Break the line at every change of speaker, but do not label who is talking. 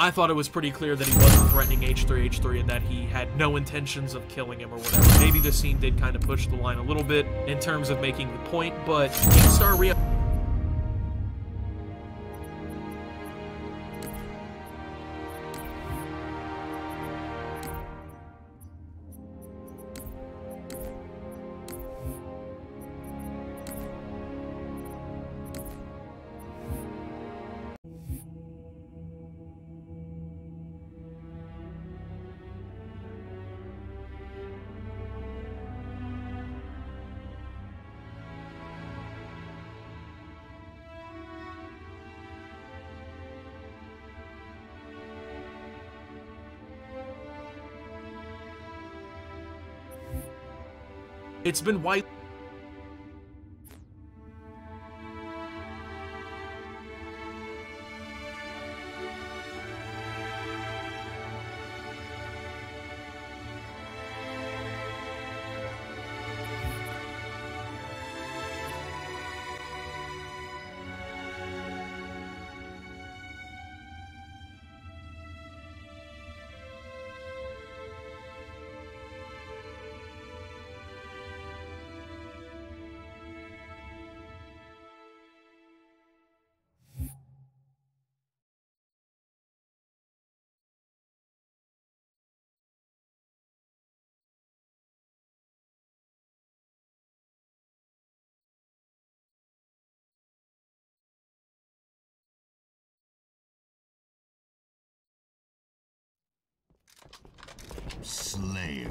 I thought it was pretty clear that he wasn't threatening H3 H3 and that he had no intentions of killing him or whatever. Maybe this scene did kind of push the line a little bit in terms of making the point, but Star Rio It's been white.
Slayer.